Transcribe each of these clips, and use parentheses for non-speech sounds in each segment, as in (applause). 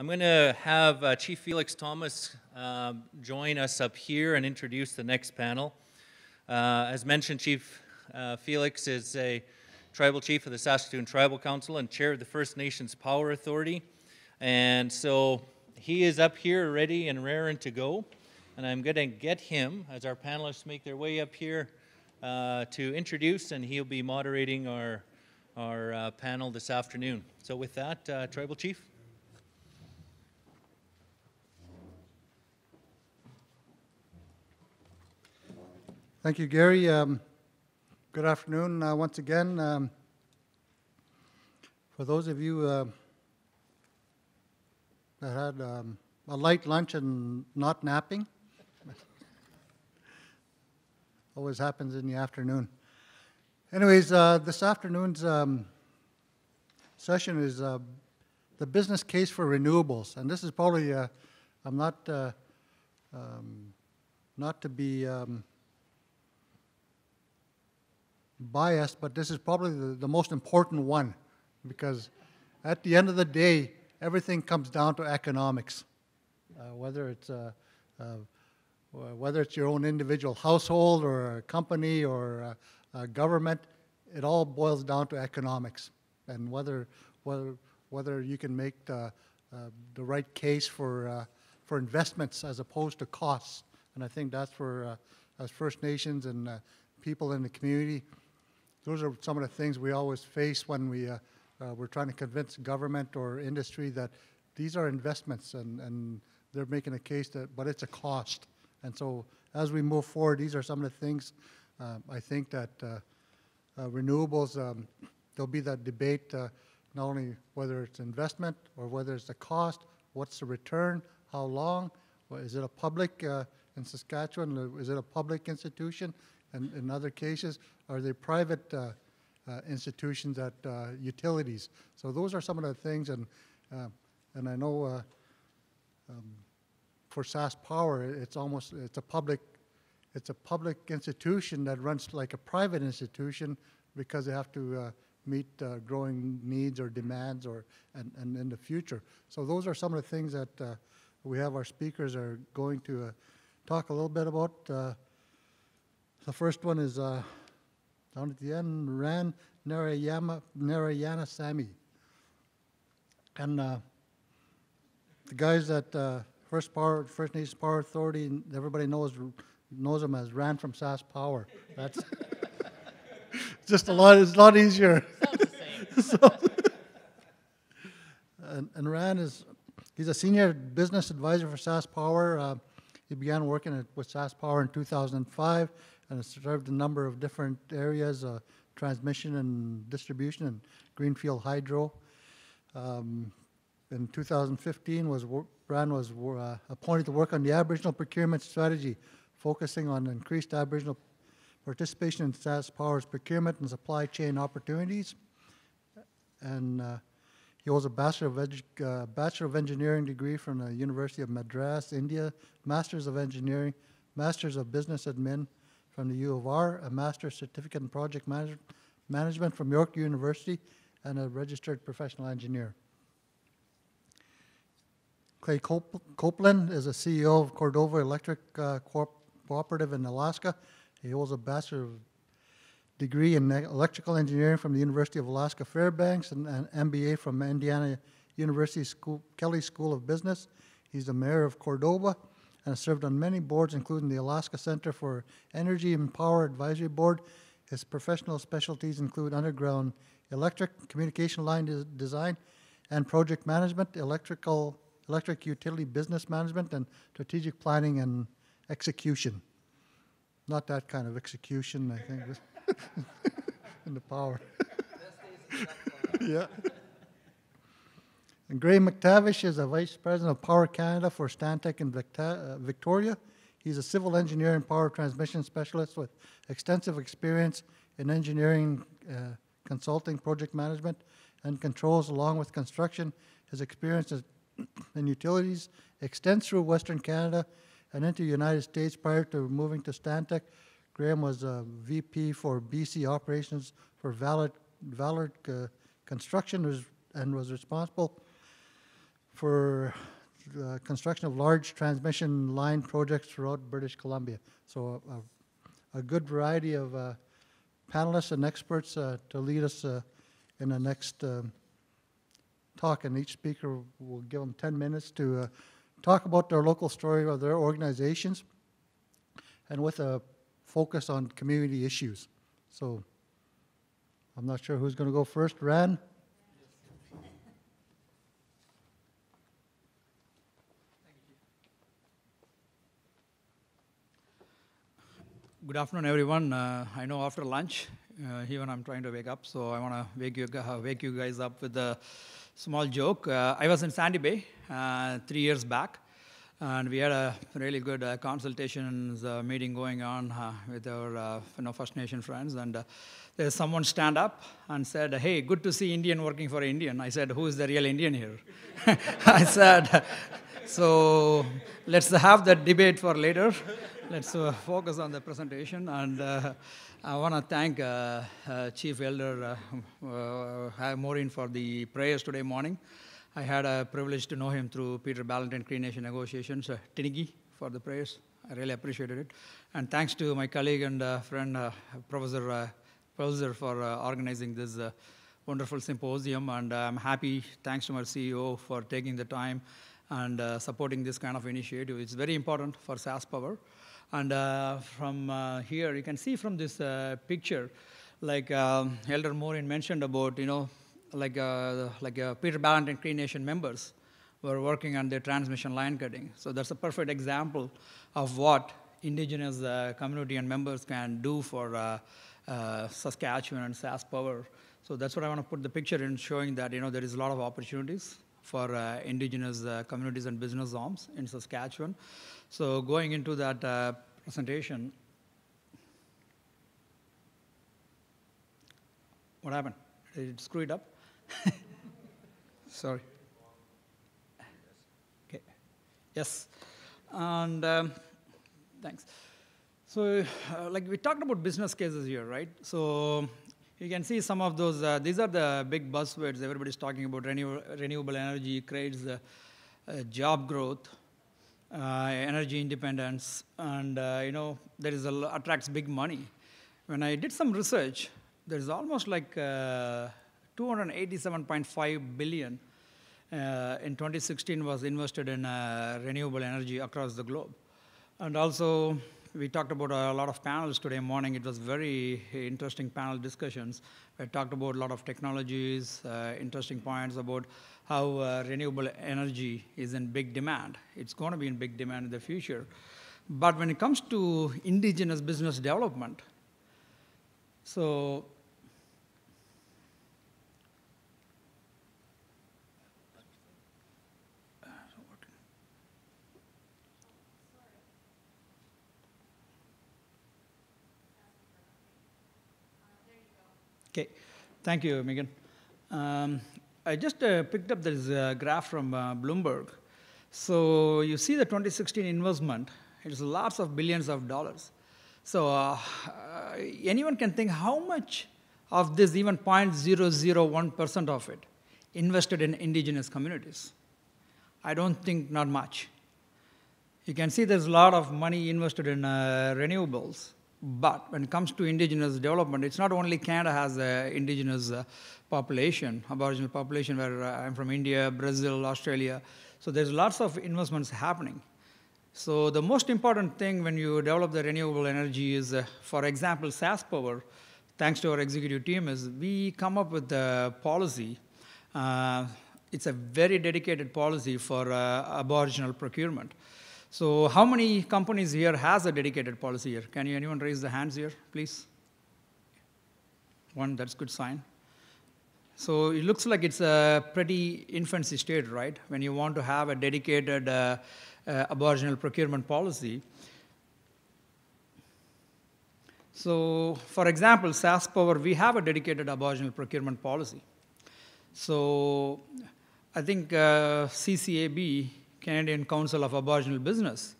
I'm going to have uh, Chief Felix Thomas um, join us up here and introduce the next panel. Uh, as mentioned, Chief uh, Felix is a tribal chief of the Saskatoon Tribal Council and chair of the First Nations Power Authority. And so he is up here ready and raring to go. And I'm going to get him, as our panelists make their way up here, uh, to introduce, and he'll be moderating our, our uh, panel this afternoon. So, with that, Tribal Chief. Thank you, Gary. Um, good afternoon uh, once again. Um, for those of you uh, that had um, a light lunch and not napping, (laughs) always happens in the afternoon. Anyways, uh, this afternoon's um, session is uh, the business case for renewables, and this is probably uh, I'm not uh, um, not to be um, biased, but this is probably the, the most important one because at the end of the day, everything comes down to economics. Uh, whether it's uh, uh, whether it's your own individual household or a company or a, a government, it all boils down to economics and whether whether whether you can make the, uh, the right case for uh, for investments as opposed to costs. And I think that's for uh, as First Nations and people in the community those are some of the things we always face when we, uh, uh, we're trying to convince government or industry that these are investments and, and they're making a case that, but it's a cost. And so as we move forward, these are some of the things uh, I think that uh, uh, renewables, um, there'll be that debate uh, not only whether it's investment or whether it's the cost, what's the return, how long, is it a public in Saskatchewan, is it a public institution? And in other cases, are they private uh, uh, institutions at uh, utilities? So those are some of the things, and uh, and I know uh, um, for SaskPower, it's almost it's a public it's a public institution that runs like a private institution because they have to uh, meet growing needs or demands or and, and in the future. So those are some of the things that we have our speakers are going to talk a little bit about. The first one is uh, down at the end, Ran Narayama, Narayanasamy. And uh, the guys at uh, First Power, First Nations Power Authority, everybody knows knows them as Ran from SaskPower. That's (laughs) just a lot. It's a lot easier. (laughs) so, and, and Ran is he's a senior business advisor for SaskPower. Uh, he began working at, with SaskPower in 2005 and served a number of different areas, uh, transmission and distribution and greenfield hydro. Um, in 2015, was Brand was uh, appointed to work on the Aboriginal procurement strategy, focusing on increased Aboriginal participation in SaskPower's procurement and supply chain opportunities. And uh, he holds a Bachelor of, uh, Bachelor of Engineering degree from the University of Madras, India, Masters of Engineering, Masters of Business Admin from the U of R, a Master's Certificate in Project Manage Management from York University, and a registered professional engineer. Clay Cop Koplin is a CEO of Cordova Electric uh, Co Cooperative in Alaska. He holds a bachelor degree in electrical engineering from the University of Alaska Fairbanks and an MBA from Indiana University School, Kelley School of Business. He's the mayor of Cordova and has served on many boards, including the Alaska Center for Energy and Power Advisory Board. His professional specialties include underground electric, communication line des design, and project management, electrical, electric utility business management, and strategic planning and execution. Not that kind of execution, I think, (laughs) in the power. (laughs) yeah. And Graham McTavish is a Vice President of Power Canada for Stantec in uh, Victoria. He's a civil engineer and power transmission specialist with extensive experience in engineering, uh, consulting, project management, and controls, along with construction. His experience (clears throat) in utilities extends through Western Canada and into the United States. Prior to moving to Stantec, Graham was a VP for BC operations for Valard uh, Construction and was responsible for the construction of large transmission line projects throughout British Columbia. So a, a good variety of uh, panelists and experts uh, to lead us uh, in the next um, talk, and each speaker will give them 10 minutes to uh, talk about their local story of their organizations and with a focus on community issues. So I'm not sure who's going to go first. Ran? Good afternoon, everyone. Uh, I know after lunch, uh, even I'm trying to wake up, so I want to wake you, uh, wake you guys up with a small joke. Uh, I was in Sandy Bay uh, three years back, and we had a really good uh, consultations meeting going on with our you know, First Nation friends, and there's someone stand up and said, "Hey, good to see Indian working for Indian." I said, "Who is the real Indian here?" (laughs) I said, "So let's have that debate for later." Let's uh, focus on the presentation. And uh, I want to thank uh, uh Chief Elder uh, uh Maureen for the prayers today morning. I had a privilege to know him through Peter Ballantyne Cree Nation negotiations. Uh, Tinigi for the prayers. I really appreciated it. And thanks to my colleague and friend, Professor uh, Poelzer, for organizing this wonderful symposium. And I'm happy, thanks to my CEO, for taking the time and supporting this kind of initiative. It's very important for SaskPower. And uh, from uh, here, you can see from this uh, picture, like um, Elder Maureen mentioned about, you know, like, like Peter Ballantyne Cree Nation members were working on their transmission line cutting. So that's a perfect example of what indigenous uh, community and members can do for uh, uh, Saskatchewan and SaskPower. So that's what I want to put the picture in, showing that you know there is a lot of opportunities for indigenous communities and business arms in Saskatchewan. So going into that uh, presentation, what happened? Did it screw it up? (laughs) Sorry. Okay. Yes. And um, thanks. So, uh, like we talked about business cases here, right? So, you can see some of those. Uh, these are the big buzzwords everybody's talking about. Renew renewable energy creates uh, job growth, uh, energy independence, and uh, you know there is attracts big money. When I did some research, there's almost like uh, 287.5 billion in 2016 was invested in renewable energy across the globe, and also we talked about a lot of panels today morning. It was very interesting panel discussions. I talked about a lot of technologies, uh, interesting points about how uh, renewable energy is in big demand. It's going to be in big demand in the future. But when it comes to indigenous business development, so Okay, thank you, Megan. Um, I just uh, picked up this uh, graph from uh, Bloomberg. So you see the 2016 investment, it's lots of billions of dollars. So uh, anyone can think how much of this, even 0.001% of it, invested in indigenous communities? I don't think not much. You can see there's a lot of money invested in uh, renewables, but when it comes to indigenous development, it's not only Canada has an indigenous uh, population, Aboriginal population, where uh, I'm from India, Brazil, Australia. So there's lots of investments happening. So the most important thing when you develop the renewable energy is, uh, for example, SaskPower, thanks to our executive team, is we come up with a policy. Uh, it's a very dedicated policy for uh, Aboriginal procurement. So how many companies here has a dedicated policy here? Can you anyone raise the hands here, please? One, that's good sign. So it looks like it's a pretty infancy state, right? When you want to have a dedicated uh, uh, Aboriginal procurement policy. So for example, SaskPower, we have a dedicated Aboriginal procurement policy. So I think uh, CCAB Canadian Council of Aboriginal Business,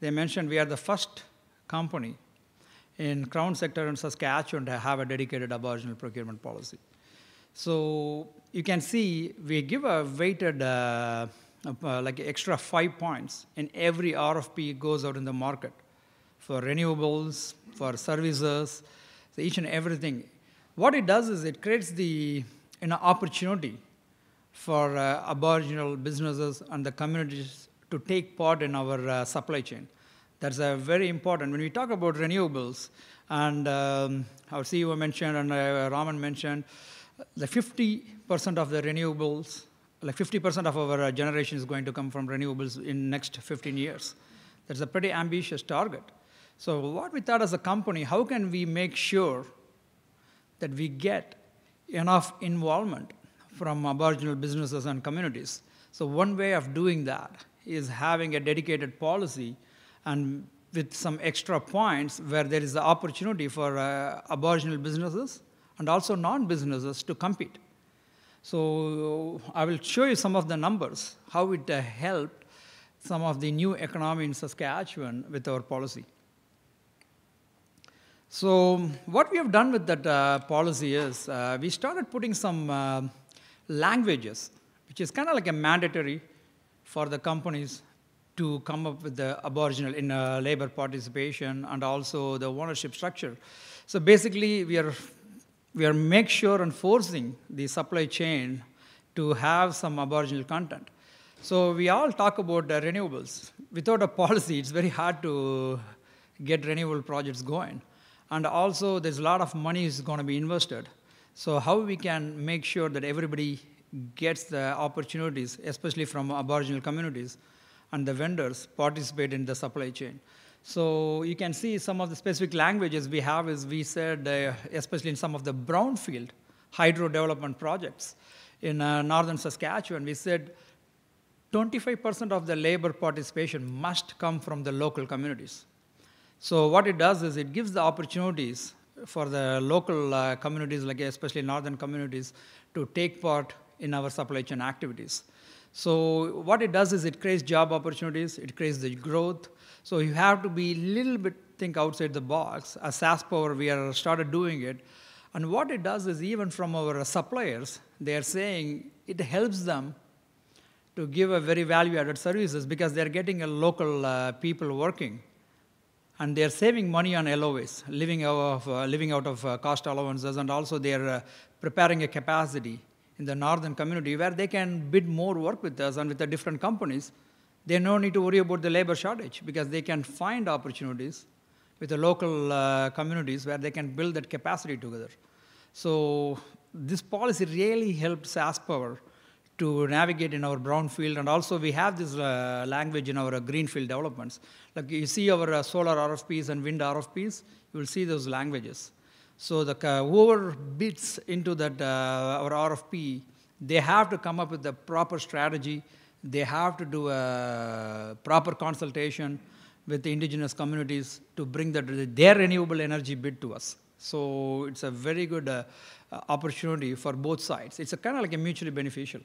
they mentioned we are the first company in Crown sector in Saskatchewan to have a dedicated Aboriginal procurement policy. So you can see we give a weighted uh, uh, like extra five points in every RFP goes out in the market for renewables, for services, so each and everything. What it does is it creates the an opportunity for uh, Aboriginal businesses and the communities to take part in our uh, supply chain. That's uh, very important. When we talk about renewables, and um, our CEO mentioned and uh, Raman mentioned, the 50% of the renewables, like 50% of our uh, generation is going to come from renewables in next 15 years. That's a pretty ambitious target. So what we thought as a company, how can we make sure that we get enough involvement from Aboriginal businesses and communities? So one way of doing that is having a dedicated policy and with some extra points where there is the opportunity for uh, Aboriginal businesses and also non-businesses to compete. So I will show you some of the numbers, how it uh, helped some of the new economy in Saskatchewan with our policy. So what we have done with that uh, policy is uh, we started putting some uh, languages, which is kind of like a mandatory for the companies to come up with the Aboriginal in uh, labor participation and also the ownership structure. So basically, we are we are make sure and forcing the supply chain to have some Aboriginal content. So we all talk about uh, renewables. Without a policy, it's very hard to get renewable projects going. And also, there's a lot of money is going to be invested. So how we can make sure that everybody gets the opportunities, especially from Aboriginal communities, and the vendors participate in the supply chain. So you can see some of the specific languages we have is we said, uh, especially in some of the brownfield hydro development projects in uh, northern Saskatchewan, we said 25% of the labor participation must come from the local communities. So what it does is it gives the opportunities for the local uh, communities, like especially northern communities, to take part in our supply chain activities. So what it does is it creates job opportunities, it creates the growth. So you have to be a little bit think outside the box. As SaskPower, we are started doing it. And what it does is even from our suppliers, they are saying it helps them to give a very value-added services because they're getting a local uh, people working and they're saving money on LOAs, living out of, uh, living out of uh, cost allowances, and also they're uh, preparing a capacity in the northern community where they can bid more work with us and with the different companies. They no need to worry about the labor shortage because they can find opportunities with the local uh, communities where they can build that capacity together. So this policy really helped SaskPower to navigate in our brownfield, and also we have this uh, language in our uh, greenfield developments. Like you see our uh, solar RFPs and wind RFPs, you will see those languages. So the, uh, whoever bids into that uh, our RFP, they have to come up with the proper strategy. They have to do a proper consultation with the indigenous communities to bring that, their renewable energy bid to us. So it's a very good uh, opportunity for both sides. It's kind of like a mutually beneficial.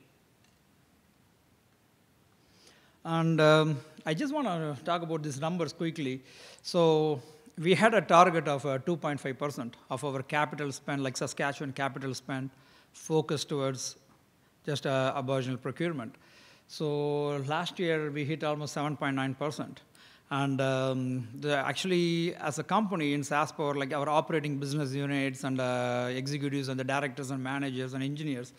And um, I just want to talk about these numbers quickly. So we had a target of 2.5% uh, of our capital spend, like Saskatchewan capital spend, focused towards just uh, Aboriginal procurement. So last year we hit almost 7.9%. And um, the, actually, as a company in SaskPower, like our operating business units and uh, executives and the directors and managers and engineers,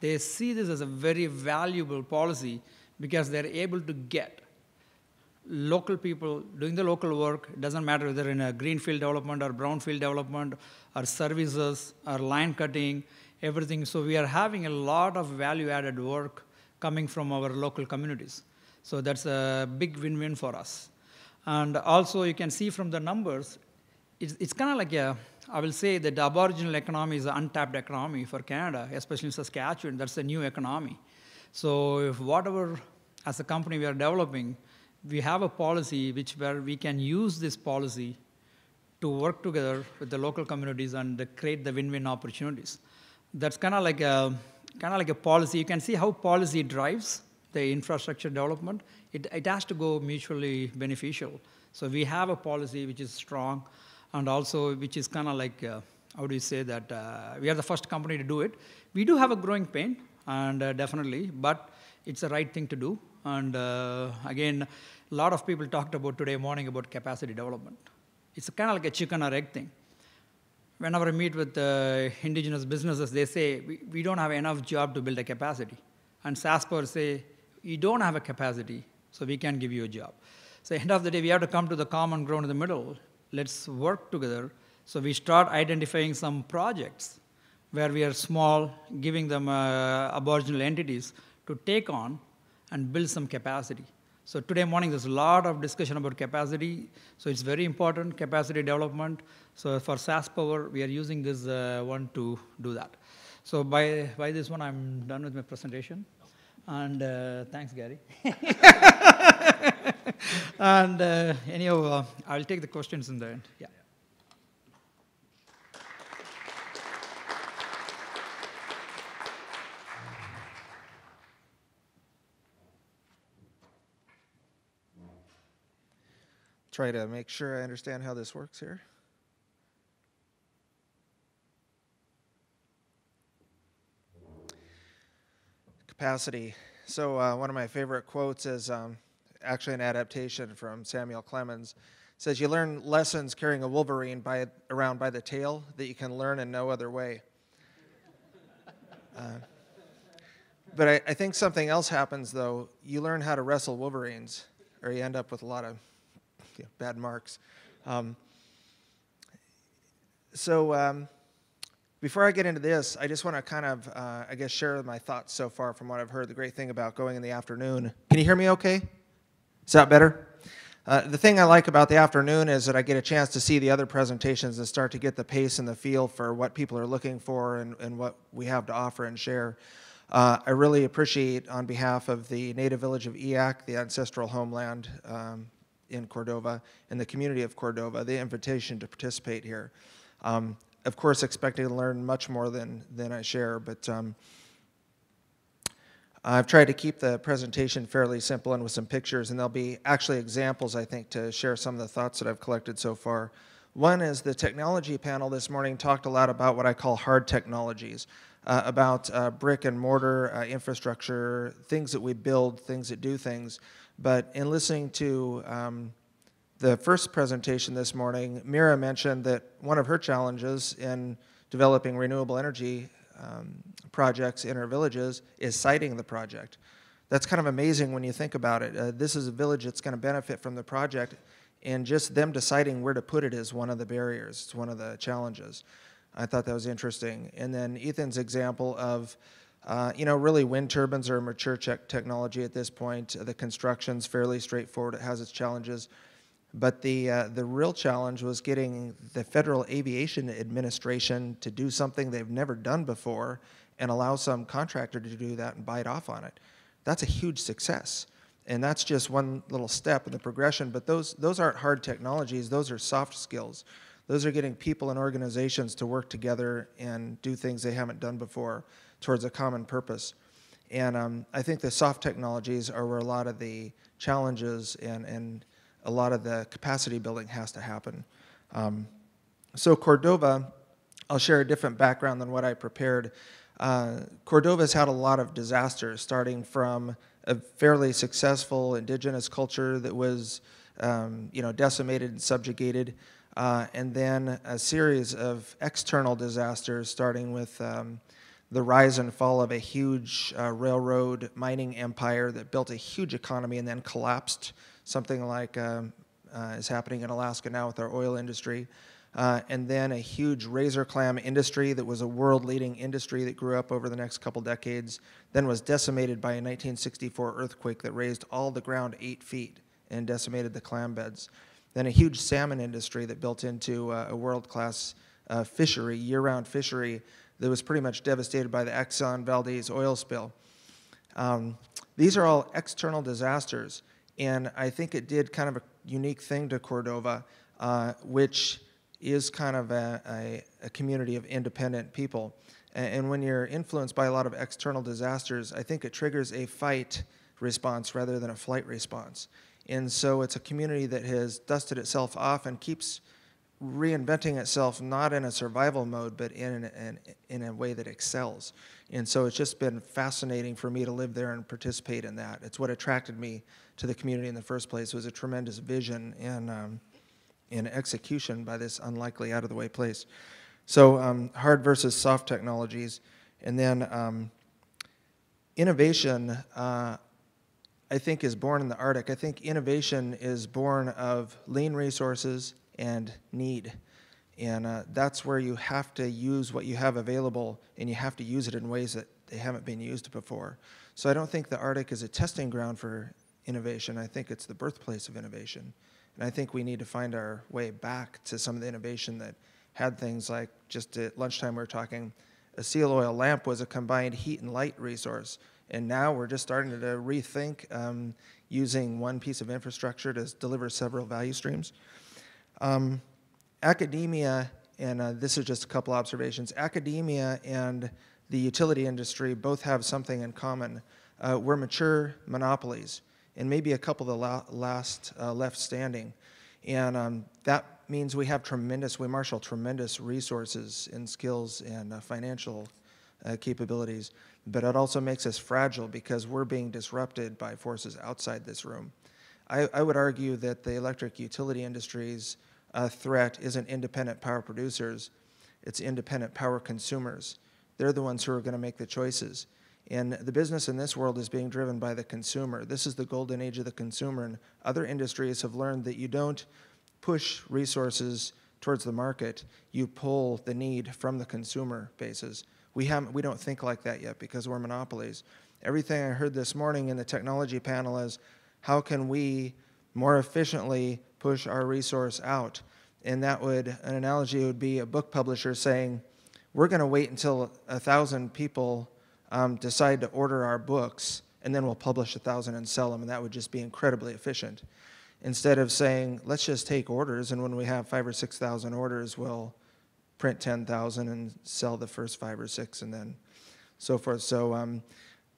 they see this as a very valuable policy because they're able to get local people doing the local work. It doesn't matter whether in a greenfield development or brownfield development or services or line cutting, everything. So we are having a lot of value-added work coming from our local communities. So that's a big win-win for us. And also you can see from the numbers, it's, it's kind of like a, I will say that the Aboriginal economy is an untapped economy for Canada, especially in Saskatchewan. That's a new economy. So if whatever, as a company we are developing, we have a policy which where we can use this policy to work together with the local communities and create the win-win opportunities. That's kind of like a kind of like a policy. You can see how policy drives the infrastructure development. It, it has to go mutually beneficial. So we have a policy which is strong, and also which is kind of like uh, how do you say that uh, we are the first company to do it. We do have a growing pain and uh, definitely, but it's the right thing to do. And uh, again, a lot of people talked about today morning about capacity development. It's kind of like a chicken or egg thing. Whenever I meet with uh, indigenous businesses, they say, we, we don't have enough job to build a capacity. And SaskPower say, you don't have a capacity, so we can give you a job. So end of the day, we have to come to the common ground in the middle. Let's work together. So we start identifying some projects where we are small, giving them uh, aboriginal entities to take on and build some capacity. So today morning, there's a lot of discussion about capacity. So it's very important, capacity development. So for SaskPower, we are using this uh, one to do that. So by, by this one, I'm done with my presentation. And uh, thanks, Gary. (laughs) and uh, anyhow, uh, I'll take the questions in the end. Yeah. Try to make sure I understand how this works here. Capacity. So, uh, one of my favorite quotes is um, actually an adaptation from Samuel Clemens. It says, You learn lessons carrying a wolverine by, around by the tail that you can learn in no other way. Uh, but I, I think something else happens, though. You learn how to wrestle wolverines, or you end up with a lot of you know, bad marks. Um, so um, before I get into this, I just want to kind of, uh, I guess, share my thoughts so far from what I've heard. The great thing about going in the afternoon. Can you hear me okay? Is that better? Uh, the thing I like about the afternoon is that I get a chance to see the other presentations and start to get the pace and the feel for what people are looking for and, and what we have to offer and share. Uh, I really appreciate, on behalf of the native village of Eyak, the ancestral homeland um, in Cordova, and the community of Cordova, the invitation to participate here. Um, of course, expecting to learn much more than, than I share, but um, I've tried to keep the presentation fairly simple and with some pictures, and there'll be actually examples, I think, to share some of the thoughts that I've collected so far. One is the technology panel this morning talked a lot about what I call hard technologies, uh, about uh, brick and mortar uh, infrastructure, things that we build, things that do things. But in listening to um, the first presentation this morning, Mira mentioned that one of her challenges in developing renewable energy um, projects in her villages is siting the project. That's kind of amazing when you think about it. Uh, this is a village that's going to benefit from the project, and just them deciding where to put it is one of the barriers. It's one of the challenges. I thought that was interesting. And then Ethan's example of, uh, you know, really wind turbines are a mature technology at this point. The construction's fairly straightforward. It has its challenges. But the, uh, the real challenge was getting the Federal Aviation Administration to do something they've never done before and allow some contractor to do that and bite off on it. That's a huge success. And that's just one little step in the progression. But those, those aren't hard technologies, those are soft skills. Those are getting people and organizations to work together and do things they haven't done before towards a common purpose. And um, I think the soft technologies are where a lot of the challenges and, and a lot of the capacity building has to happen. Um, so Cordova, I'll share a different background than what I prepared. Uh, Cordova's had a lot of disasters, starting from a fairly successful indigenous culture that was, um, you know, decimated and subjugated, uh, and then a series of external disasters, starting with um, the rise and fall of a huge uh, railroad mining empire that built a huge economy and then collapsed something like um, uh, is happening in Alaska now with our oil industry. Uh, and then a huge razor clam industry that was a world leading industry that grew up over the next couple decades, then was decimated by a 1964 earthquake that raised all the ground eight feet and decimated the clam beds. Then a huge salmon industry that built into uh, a world class uh, fishery, year round fishery, that was pretty much devastated by the Exxon Valdez oil spill. Um, these are all external disasters. And I think it did kind of a unique thing to Cordova, uh, which is kind of a, a, a, community of independent people. And, and when you're influenced by a lot of external disasters, I think it triggers a fight response rather than a flight response. And so it's a community that has dusted itself off and keeps reinventing itself not in a survival mode, but in, an, in a way that excels. And so it's just been fascinating for me to live there and participate in that. It's what attracted me to the community in the first place It was a tremendous vision and, um, and execution by this unlikely out of the way place. So um, hard versus soft technologies. And then um, innovation, uh, I think, is born in the Arctic. I think innovation is born of lean resources and need. And uh, that's where you have to use what you have available and you have to use it in ways that they haven't been used before. So I don't think the Arctic is a testing ground for innovation. I think it's the birthplace of innovation. And I think we need to find our way back to some of the innovation that had things like just at lunchtime we were talking a seal oil lamp was a combined heat and light resource. And now we're just starting to rethink um, using one piece of infrastructure to deliver several value streams. Um, academia, and uh, this is just a couple observations, academia and the utility industry both have something in common. Uh, we're mature monopolies, and maybe a couple of the la last uh, left standing. And um, that means we have tremendous, we marshal tremendous resources and skills and uh, financial uh, capabilities, but it also makes us fragile because we're being disrupted by forces outside this room. I, I would argue that the electric utility industry's uh, threat isn't independent power producers, it's independent power consumers. They're the ones who are going to make the choices. And the business in this world is being driven by the consumer. This is the golden age of the consumer, and other industries have learned that you don't push resources towards the market, you pull the need from the consumer bases. We, haven't, we don't think like that yet because we're monopolies. Everything I heard this morning in the technology panel is how can we more efficiently push our resource out? And that would, an analogy would be a book publisher saying, we're going to wait until a thousand people um, decide to order our books, and then we'll publish a thousand and sell them, and that would just be incredibly efficient. Instead of saying, let's just take orders, and when we have five or 6,000 orders, we'll print 10,000 and sell the first five or six, and then so forth. So um,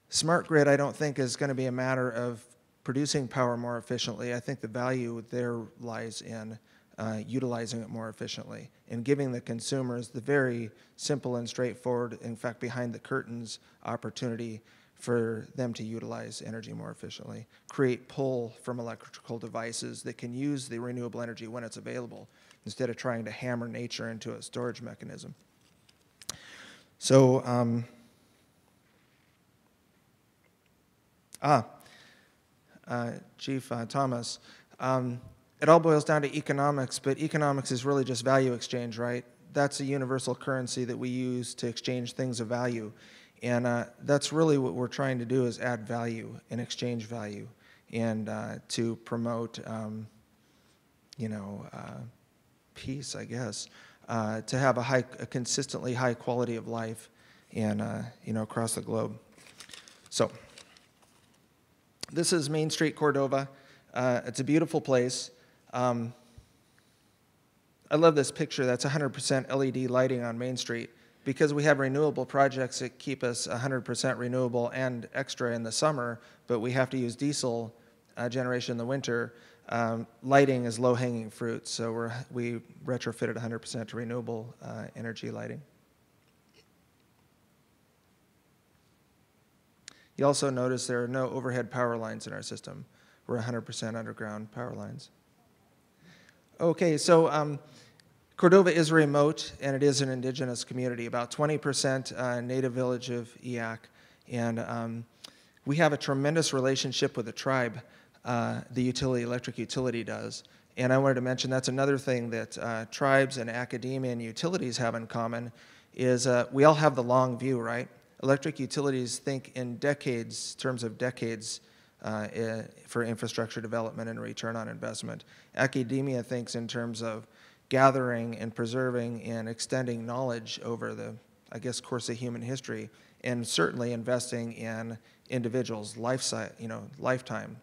smart grid, I don't think, is going to be a matter of producing power more efficiently. I think the value there lies in uh, utilizing it more efficiently and giving the consumers the very simple and straightforward, in fact, behind the curtains opportunity for them to utilize energy more efficiently, create pull from electrical devices that can use the renewable energy when it's available instead of trying to hammer nature into a storage mechanism. So, um, ah, Chief uh, Thomas, um, it all boils down to economics, but economics is really just value exchange, right? That's a universal currency that we use to exchange things of value. And uh, that's really what we're trying to do is add value and exchange value and uh, to promote, um, you know, uh, peace, I guess, uh, to have a, high, a consistently high quality of life and, uh, you know, across the globe. So this is Main Street, Cordova. Uh, it's a beautiful place. Um, I love this picture. That's 100% LED lighting on Main Street because we have renewable projects that keep us 100% renewable and extra in the summer, but we have to use diesel uh, generation in the winter, um, lighting is low-hanging fruit, so we retrofitted 100% to renewable uh, energy lighting. You also notice there are no overhead power lines in our system. We're 100% underground power lines. Okay, so um, Cordova is remote, and it is an indigenous community, about 20% uh, native village of Eyak. And um, we have a tremendous relationship with the tribe, uh, the utility, electric utility does. And I wanted to mention that's another thing that uh, tribes and academia and utilities have in common is uh, we all have the long view, right? Electric utilities think in decades, terms of decades, uh, eh, for infrastructure development and return on investment. Academia thinks in terms of gathering and preserving and extending knowledge over the, I guess, course of human history, and certainly investing in individuals' life, you know, lifetime.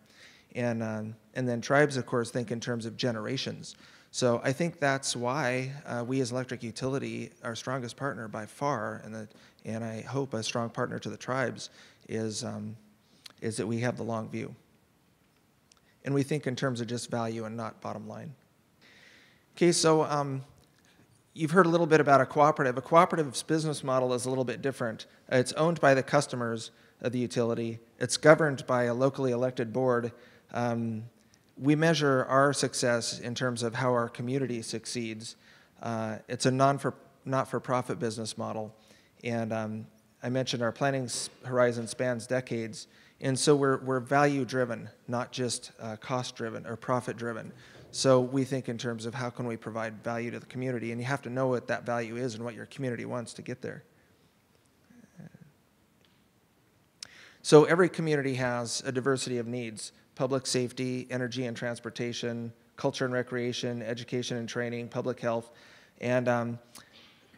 And, um, and then tribes, of course, think in terms of generations. So I think that's why uh, we as electric utility, our strongest partner by far, and, the, and I hope a strong partner to the tribes, is, um, is that we have the long view. And we think in terms of just value and not bottom line. Okay, so um, you've heard a little bit about a cooperative. A cooperative's business model is a little bit different. It's owned by the customers of the utility. It's governed by a locally elected board. Um, we measure our success in terms of how our community succeeds. Uh, it's a non for not for profit business model, and um, I mentioned our planning horizon spans decades, and so we're we're value driven, not just uh, cost driven or profit driven. So we think in terms of how can we provide value to the community, and you have to know what that value is and what your community wants to get there. So every community has a diversity of needs public safety, energy and transportation, culture and recreation, education and training, public health. And um,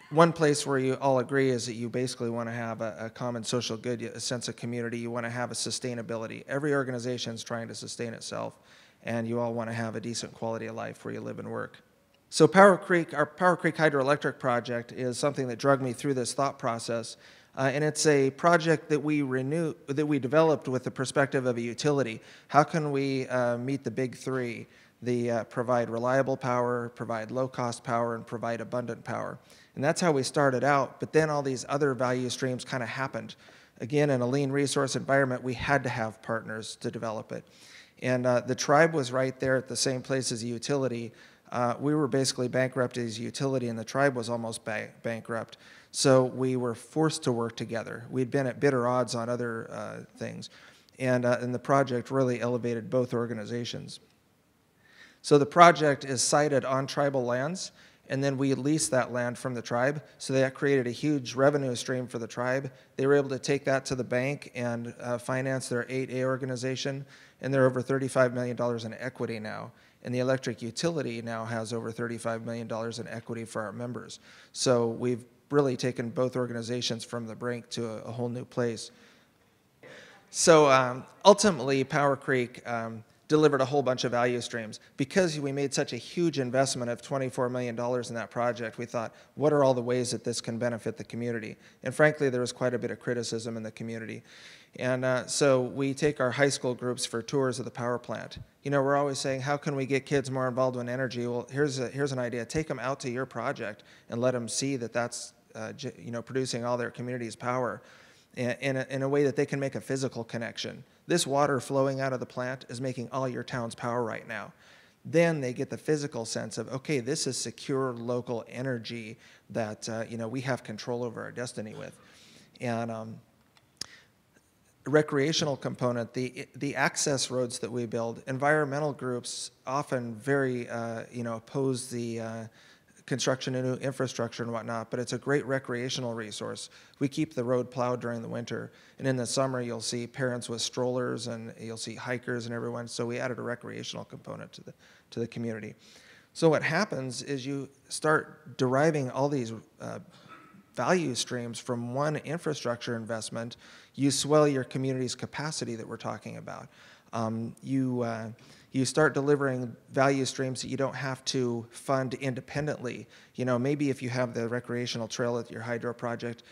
one place where you all agree is that you basically want to have a, a common social good, a sense of community. You want to have a sustainability. Every organization is trying to sustain itself, and you all want to have a decent quality of life where you live and work. So Power Creek, our Power Creek Hydroelectric project is something that drug me through this thought process. Uh, and it's a project that we renew, that we developed with the perspective of a utility. How can we uh, meet the big three? The uh, provide reliable power, provide low-cost power, and provide abundant power. And that's how we started out. But then all these other value streams kind of happened. Again, in a lean resource environment, we had to have partners to develop it. And uh, the tribe was right there at the same place as a utility. Uh, we were basically bankrupt as a utility, and the tribe was almost ba- bankrupt. So we were forced to work together. We'd been at bitter odds on other uh, things, and, uh, and the project really elevated both organizations. So the project is sited on tribal lands, and then we lease that land from the tribe. So that created a huge revenue stream for the tribe. They were able to take that to the bank and uh, finance their 8A organization, and they're over $35 million in equity now. And the electric utility now has over $35 million in equity for our members. So we've really taken both organizations from the brink to a, a whole new place. So um, ultimately, Power Creek um, delivered a whole bunch of value streams. Because we made such a huge investment of $24 million in that project, we thought, what are all the ways that this can benefit the community? And frankly, there was quite a bit of criticism in the community. And uh, so we take our high school groups for tours of the power plant. You know, we're always saying, how can we get kids more involved in energy? Well, here's, a, here's an idea. Take them out to your project and let them see that that's, uh, you know, producing all their community's power in, a, in a way that they can make a physical connection. This water flowing out of the plant is making all your town's power right now. Then they get the physical sense of, okay, this is secure local energy that uh, you know we have control over our destiny with, and um, recreational component, the the access roads that we build, environmental groups often very uh, you know oppose the uh, construction of new infrastructure and whatnot, but it's a great recreational resource. We keep the road plowed during the winter, and in the summer you'll see parents with strollers and you'll see hikers and everyone. So we added a recreational component to the to the community. So what happens is you start deriving all these uh, value streams from one infrastructure investment. You swell your community's capacity that we're talking about. Um, you uh, you start delivering value streams that you don't have to fund independently. You know, maybe if you have the recreational trail at your hydro project,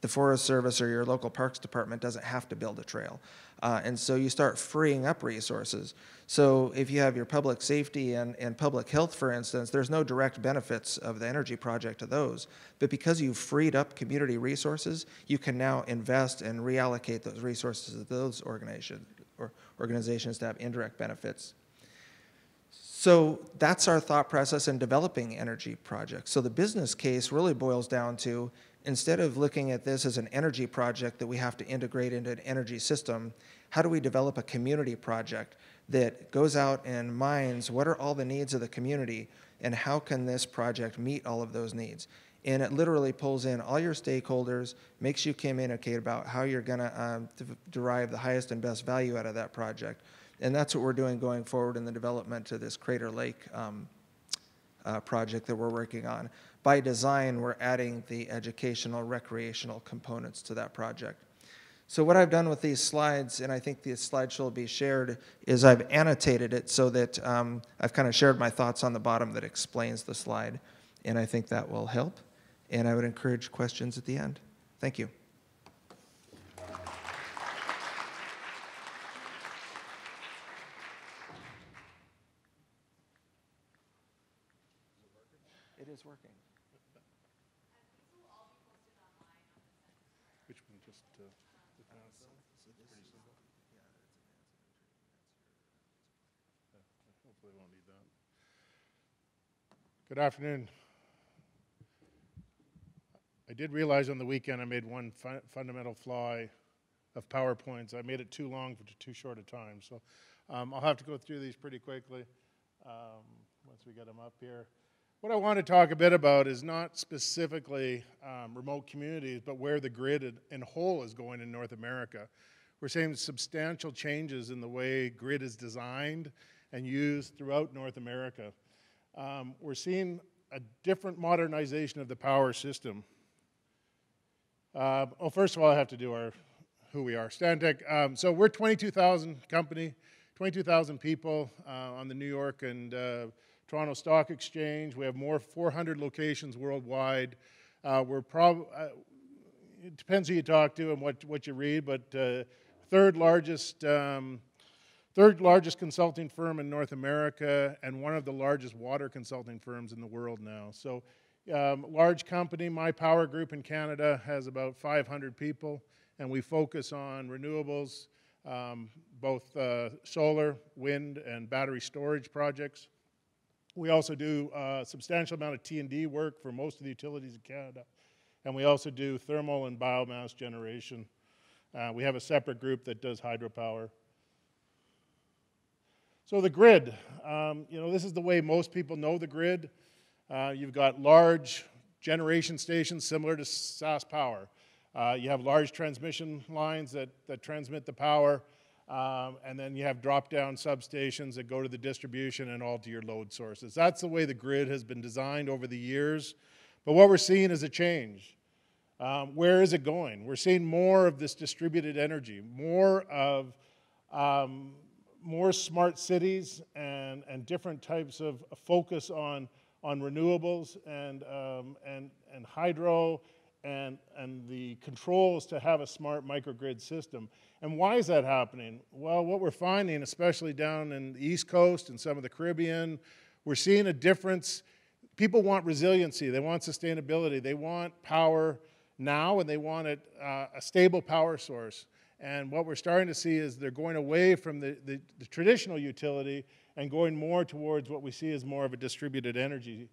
the Forest Service or your local parks department doesn't have to build a trail. Uh, and so you start freeing up resources. So if you have your public safety and, and public health, for instance, there's no direct benefits of the energy project to those. But because you've freed up community resources, you can now invest and reallocate those resources to those organizations or organizations to have indirect benefits. So that's our thought process in developing energy projects. So the business case really boils down to instead of looking at this as an energy project that we have to integrate into an energy system, how do we develop a community project that goes out and mines what are all the needs of the community and how can this project meet all of those needs? And it literally pulls in all your stakeholders, makes you communicate about how you're going to um, derive the highest and best value out of that project. And that's what we're doing going forward in the development of this Crater Lake um, uh, project that we're working on. By design, we're adding the educational, recreational components to that project. So what I've done with these slides, and I think these slides will be shared, is I've annotated it so that um, I've kind of shared my thoughts on the bottom that explains the slide, and I think that will help. And I would encourage questions at the end. Thank you. It is working. Which one, just, uh, advance? Yeah, Hopefully won't need that. Good afternoon. Did realize on the weekend I made one fu- fundamental flaw of PowerPoints. I made it too long for too short a time, so um, I'll have to go through these pretty quickly um, once we get them up here. What I want to talk a bit about is not specifically um, remote communities, but where the grid in, in whole is going in North America. We're seeing substantial changes in the way grid is designed and used throughout North America. Um, we're seeing a different modernization of the power system. Uh, well, first of all, I have to do our who we are. Stantec. Um, so we're 22,000 company, 22,000 people uh, on the New York and uh, Toronto Stock Exchange. We have more 400 locations worldwide. Uh, we're prob. Uh, it depends who you talk to and what what you read, but uh, third largest. Um, Third largest consulting firm in North America and one of the largest water consulting firms in the world now. So, um, large company, My Power Group in Canada has about 500 people, and we focus on renewables, um, both uh, solar, wind, and battery storage projects. We also do a substantial amount of T&D work for most of the utilities in Canada, and we also do thermal and biomass generation. Uh, we have a separate group that does hydropower. So the grid, um, you know, this is the way most people know the grid. Uh, you've got large generation stations similar to SaskPower. Uh, you have large transmission lines that, that transmit the power, um, and then you have drop-down substations that go to the distribution and all to your load sources. That's the way the grid has been designed over the years. But what we're seeing is a change. Um, where is it going? We're seeing more of this distributed energy, more of um, more smart cities and, and different types of focus on, on renewables and, um, and, and hydro and, and the controls to have a smart microgrid system. And why is that happening? Well, what we're finding, especially down in the East Coast and some of the Caribbean, we're seeing a difference. People want resiliency, they want sustainability, they want power now, and they want it, uh, a stable power source. And what we're starting to see is they're going away from the, the, the, traditional utility and going more towards what we see as more of a distributed energy.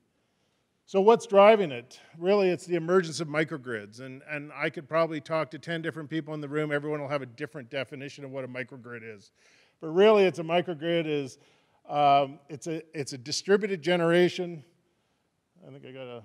So, what's driving it? Really, it's the emergence of microgrids. And, and I could probably talk to 10 different people in the room. Everyone will have a different definition of what a microgrid is. But really, it's a microgrid is um, it's, a, it's a distributed generation. I think I got a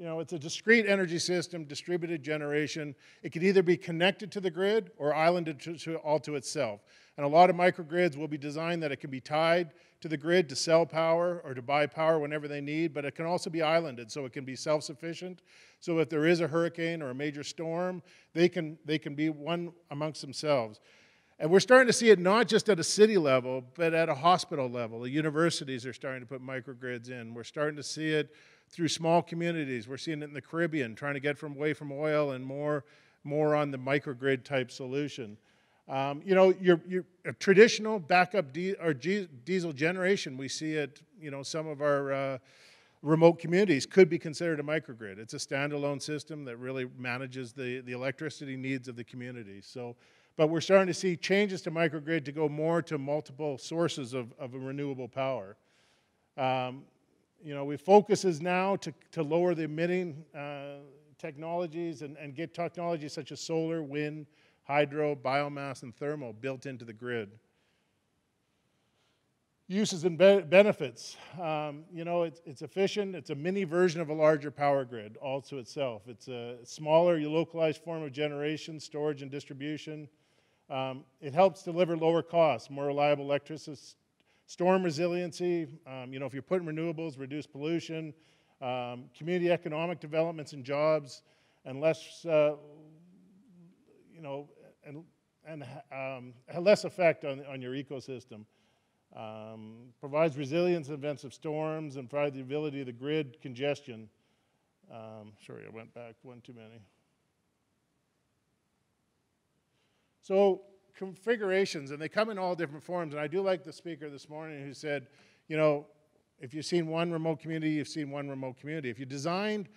you know, it's a discrete energy system, distributed generation. It could either be connected to the grid or islanded to, to, all to itself. And a lot of microgrids will be designed that it can be tied to the grid to sell power or to buy power whenever they need, but it can also be islanded, so it can be self-sufficient. So if there is a hurricane or a major storm, they can, they can be one amongst themselves. And we're starting to see it not just at a city level, but at a hospital level. The universities are starting to put microgrids in. We're starting to see it through small communities. We're seeing it in the Caribbean, trying to get from away from oil and more, more on the microgrid type solution. Um, you know, your, your traditional backup di- or G- diesel generation, we see it, you know, some of our uh, remote communities could be considered a microgrid. It's a standalone system that really manages the, the electricity needs of the community. So, but we're starting to see changes to microgrid to go more to multiple sources of, of renewable power. Um, you know, we focus is now to, to lower the emitting uh, technologies and, and get technologies such as solar, wind, hydro, biomass, and thermal built into the grid. Uses and be benefits. Um, you know, it's, it's efficient. It's a mini version of a larger power grid all to itself. It's a smaller, localized form of generation, storage, and distribution. Um, it helps deliver lower costs, more reliable electricity, Storm resiliency, um, you know, if you're putting renewables, reduce pollution, um, community economic developments and jobs, and less, uh, you know, and, and um, less effect on, on your ecosystem. Um, provides resilience in events of storms and provides the ability of the grid congestion. Um, sorry, I went back one too many. So configurations, and they come in all different forms. And I do like the speaker this morning who said, you know, If you've seen one remote community, you've seen one remote community. If you designed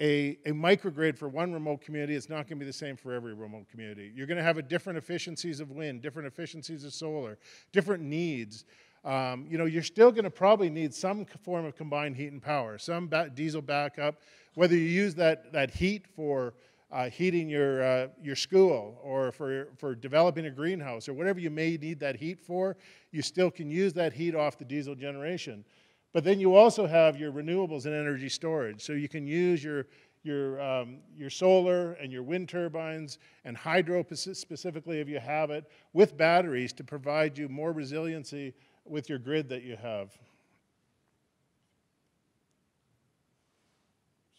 a, a microgrid for one remote community, it's not going to be the same for every remote community. You're going to have a different efficiencies of wind, different efficiencies of solar, different needs. Um, you know, you're still going to probably need some form of combined heat and power, some ba- diesel backup. Whether you use that, that heat for uh, heating your, uh, your school or for, for developing a greenhouse or whatever you may need that heat for, you still can use that heat off the diesel generation. But then you also have your renewables and energy storage. So you can use your, your, um, your solar and your wind turbines and hydro specifically if you have it with batteries to provide you more resiliency with your grid that you have.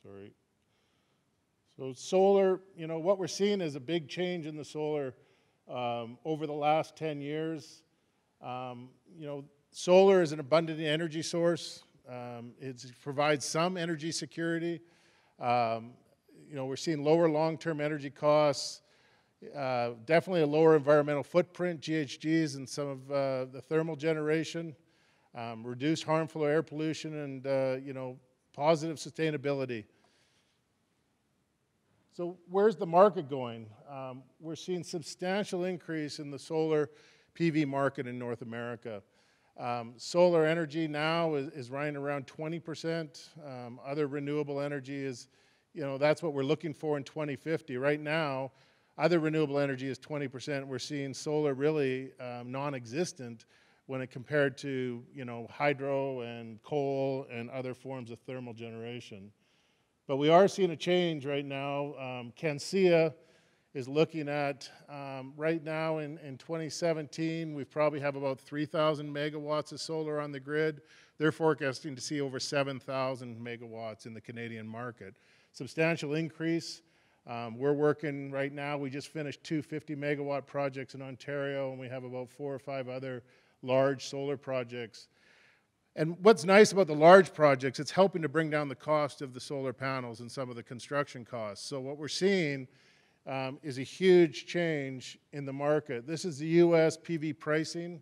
Sorry. So solar, you know, what we're seeing is a big change in the solar um, over the last 10 years. Um, you know, solar is an abundant energy source. Um, it provides some energy security. Um, you know, we're seeing lower long-term energy costs, uh, definitely a lower environmental footprint, GHGs, and some of uh, the thermal generation, um, reduced harmful air pollution, and uh, you know, positive sustainability. So where's the market going? Um, we're seeing substantial increase in the solar PV market in North America. Um, solar energy now is, is running around 20%. Um, other renewable energy is, you know, that's what we're looking for in 2050. Right now, other renewable energy is 20%. We're seeing solar really um, non-existent when it compared to, you know, hydro and coal and other forms of thermal generation. But we are seeing a change right now. Um, CanSIA is looking at, um, right now in, in 2017, we probably have about 3,000 megawatts of solar on the grid. They're forecasting to see over 7,000 megawatts in the Canadian market. Substantial increase. Um, we're working right now, we just finished two 50 megawatt projects in Ontario, and we have about four or five other large solar projects. And what's nice about the large projects, it's helping to bring down the cost of the solar panels and some of the construction costs. So what we're seeing um, is a huge change in the market. This is the US PV pricing.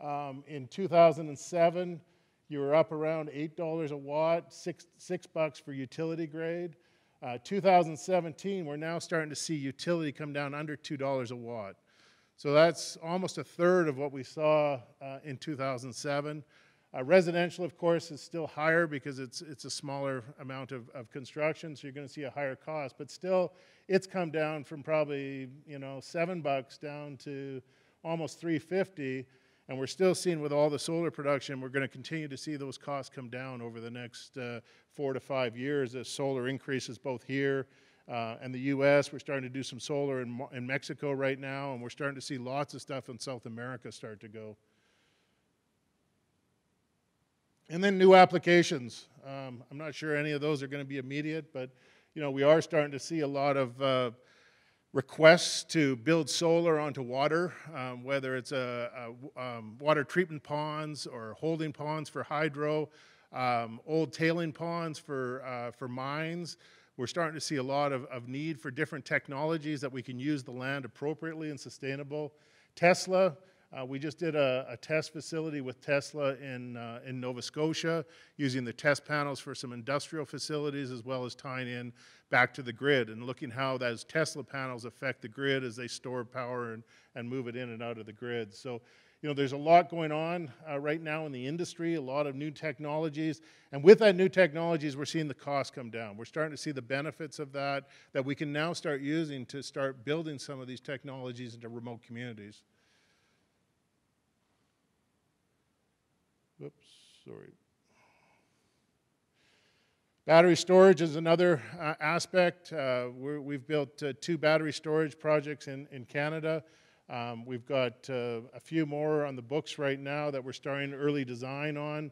Um, in 2007, you were up around $8 a watt, six, six bucks for utility grade. Uh, 2017, we're now starting to see utility come down under $2 a watt. So that's almost a third of what we saw uh, in 2007. Uh, residential, of course, is still higher because it's, it's a smaller amount of, of construction, so you're going to see a higher cost. But still, it's come down from probably, you know, seven bucks down to almost 350. And we're still seeing with all the solar production, we're going to continue to see those costs come down over the next uh, four to five years as solar increases both here uh, and the U.S. We're starting to do some solar in, in Mexico right now, and we're starting to see lots of stuff in South America start to go. And then new applications. Um, I'm not sure any of those are going to be immediate, but you know we are starting to see a lot of uh, requests to build solar onto water, um, whether it's a, a um, water treatment ponds or holding ponds for hydro, um, old tailing ponds for uh, for mines. We're starting to see a lot of, of need for different technologies that we can use the land appropriately and sustainable. Tesla, uh, we just did a, a, test facility with Tesla in, uh, in Nova Scotia, using the test panels for some industrial facilities as well as tying in back to the grid and looking how those Tesla panels affect the grid as they store power and, and move it in and out of the grid. So, you know, there's a lot going on uh, right now in the industry, a lot of new technologies. And with that new technologies, we're seeing the cost come down. We're starting to see the benefits of that, that we can now start using to start building some of these technologies into remote communities. Battery storage is another uh, aspect. Uh, we have built uh, two battery storage projects in, in Canada. Um, we've got uh, a few more on the books right now that we're starting early design on.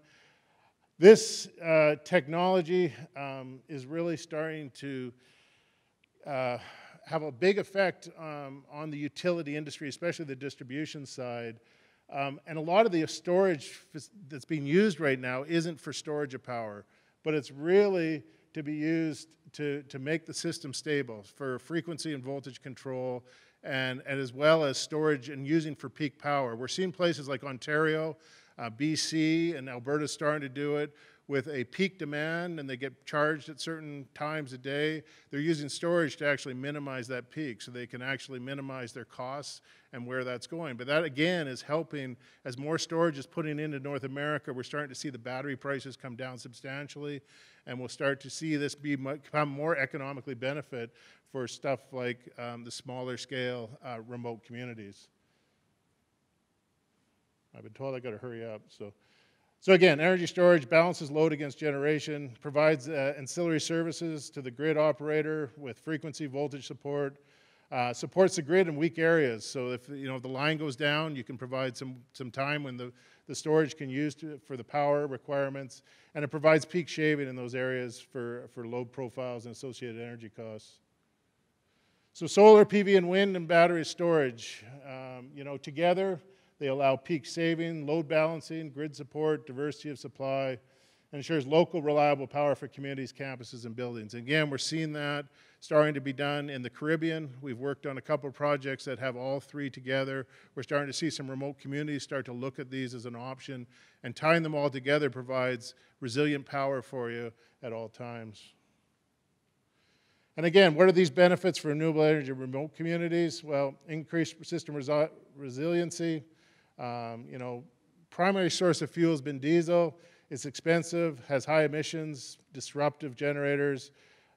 This uh, technology um, is really starting to uh, have a big effect um, on the utility industry, especially the distribution side. Um, and a lot of the storage that's being used right now isn't for storage of power, but it's really to be used to, to make the system stable for frequency and voltage control and, and as well as storage and using for peak power. We're seeing places like Ontario Uh, BC and Alberta starting to do it with a peak demand and they get charged at certain times a day. They're using storage to actually minimize that peak so they can actually minimize their costs and where that's going. But that again is helping as more storage is putting into North America, we're starting to see the battery prices come down substantially and we'll start to see this be become more economically benefit for stuff like um, the smaller scale uh, remote communities. I've been told I got to hurry up, so. So again, energy storage balances load against generation, provides uh, ancillary services to the grid operator with frequency voltage support, uh, supports the grid in weak areas. So if you know if the line goes down, you can provide some some time when the the storage can use to, for the power requirements, and it provides peak shaving in those areas for for load profiles and associated energy costs. So solar, PV, and wind and battery storage, um, you know, together they allow peak saving, load balancing, grid support, diversity of supply, and ensures local reliable power for communities, campuses, and buildings. Again, we're seeing that starting to be done in the Caribbean. We've worked on a couple of projects that have all three together. We're starting to see some remote communities start to look at these as an option, and tying them all together provides resilient power for you at all times. And again, what are these benefits for renewable energy in remote communities? Well, increased system resi- resiliency. Um, you know, primary source of fuel has been diesel. It's expensive, has high emissions, disruptive generators.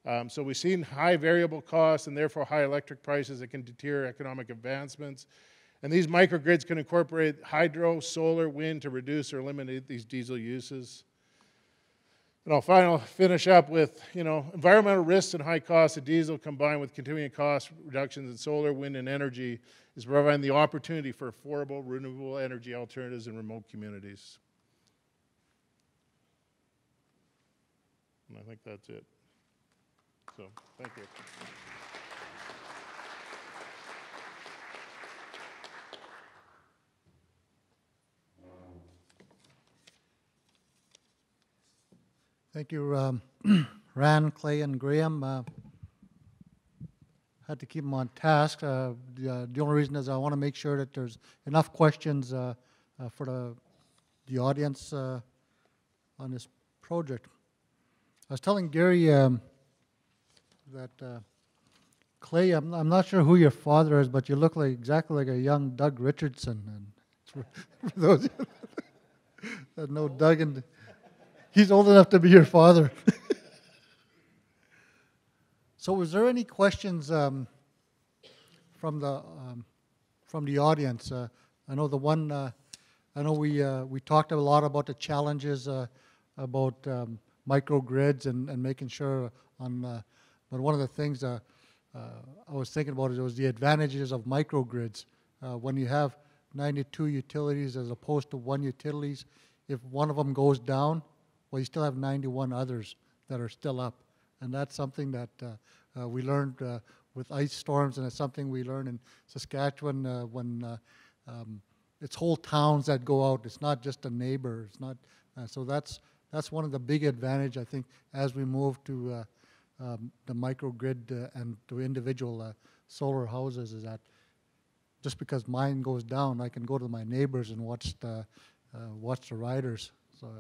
Um, so we've seen high variable costs and therefore high electric prices that can deter economic advancements. And these microgrids can incorporate hydro, solar, wind to reduce or eliminate these diesel uses. And I'll final, finish up with, you know, environmental risks and high costs of diesel combined with continuing cost reductions in solar, wind, and energy is providing the opportunity for affordable, renewable energy alternatives in remote communities. And I think that's it. So, thank you. Thank you, um, (clears throat) Clay, and Graham. Uh, Had to keep them on task. Uh, The uh, the only reason is I want to make sure that there's enough questions uh, uh, for the, the audience on this project. I was telling Gary um, that, Clay, I'm, I'm not sure who your father is, but you look like, exactly like a young Doug Richardson. And (laughs) for those (laughs) that know Doug and He's old enough to be your father. (laughs) so, was there any questions um, from the um, from the audience? Uh, I know the one. Uh, I know we uh, we talked a lot about the challenges uh, about um, microgrids and, and making sure on. Uh, but one of the things I was thinking about is was the advantages of microgrids. When you have 92 utilities as opposed to one utilities, if one of them goes down, well, you still have 91 others that are still up. And that's something that uh, uh, we learned uh, with ice storms, and it's something we learn in Saskatchewan when um, it's whole towns that go out. It's not just a neighbor. It's not. So that's that's one of the big advantage I think as we move to um, the microgrid and to individual solar houses is that just because mine goes down, I can go to my neighbors and watch the uh, watch the riders. So. Uh,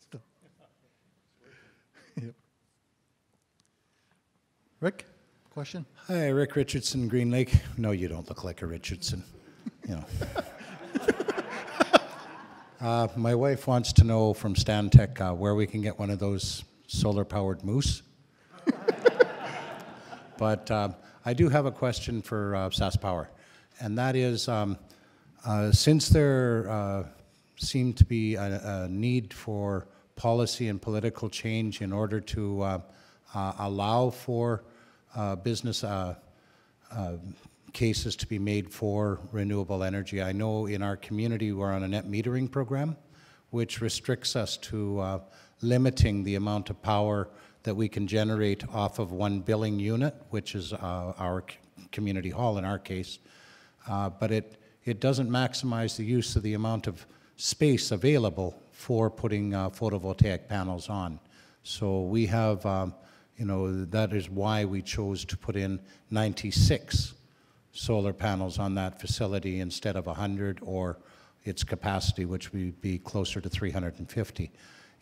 still. Yep. Rick, question? Hi, Rick Richardson, Green Lake. No, you don't look like a Richardson. You know. (laughs) uh, my wife wants to know from Stantec uh, where we can get one of those solar-powered moose. (laughs) but um, I do have a question for uh, SaskPower, and that is, um, uh, since there uh, seem to be a, a need for policy and political change in order to uh, uh, allow for business uh, uh, cases to be made for renewable energy. I know in our community we're on a net metering program, which restricts us to uh, limiting the amount of power that we can generate off of one billing unit, which is uh, our community hall in our case. Uh, but it, it doesn't maximize the use of the amount of space available for putting uh, photovoltaic panels on. So we have, um, you know, that is why we chose to put in 96 solar panels on that facility instead of 100 or, its capacity, which would be closer to 350.